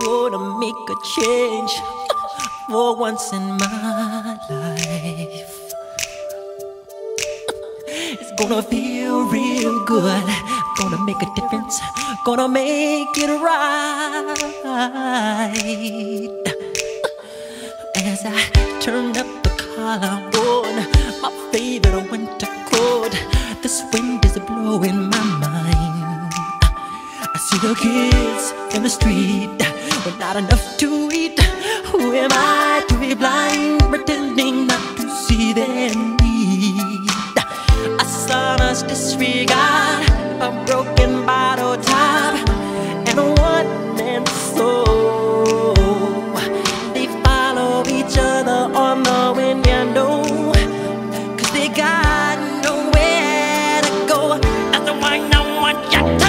gonna make a change for once in my life. It's gonna feel real good. Gonna make a difference. Gonna make it right. As I turn up the collar my favorite winter coat, this wind is blowing my mind. I see the kids in the street with not enough to eat. Who am I to be blind, pretending want.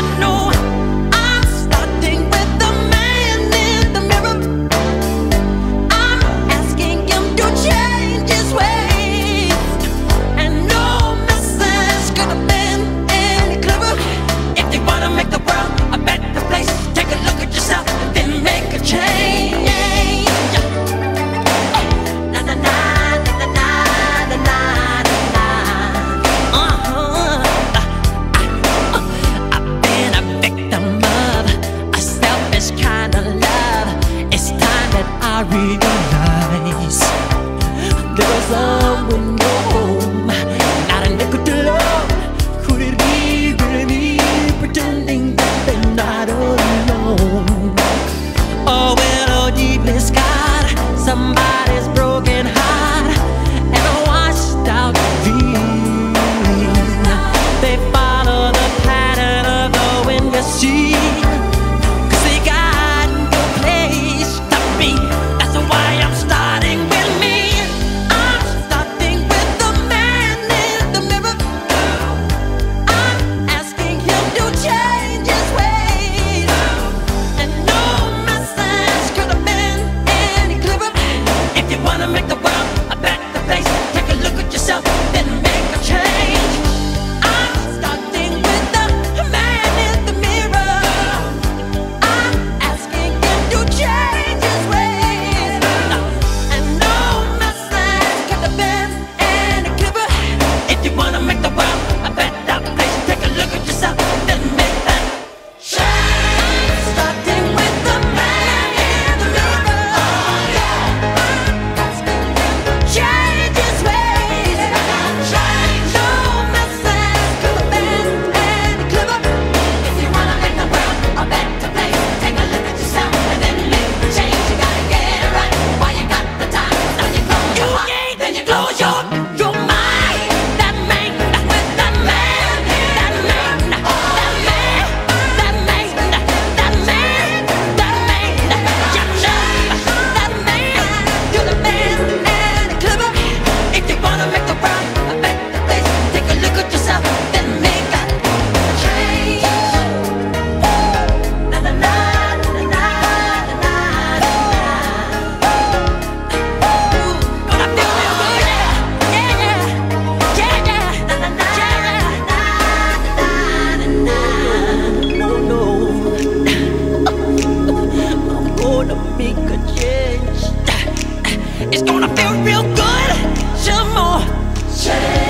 feel real good. Some more.